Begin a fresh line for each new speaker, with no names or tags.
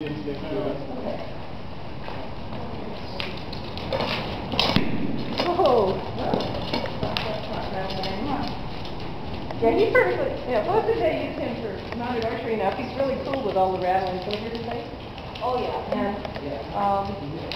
Oh. Yeah, he's perfectly, yeah, both of they use him for mounted archery enough? He's really cool with all the rattling, don't you think?
Oh, yeah.
And, um,